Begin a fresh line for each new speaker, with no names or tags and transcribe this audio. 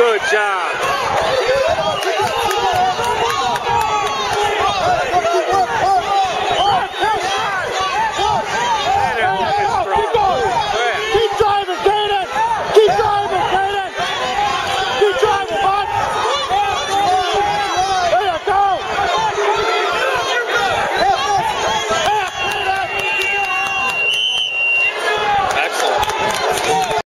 Good job.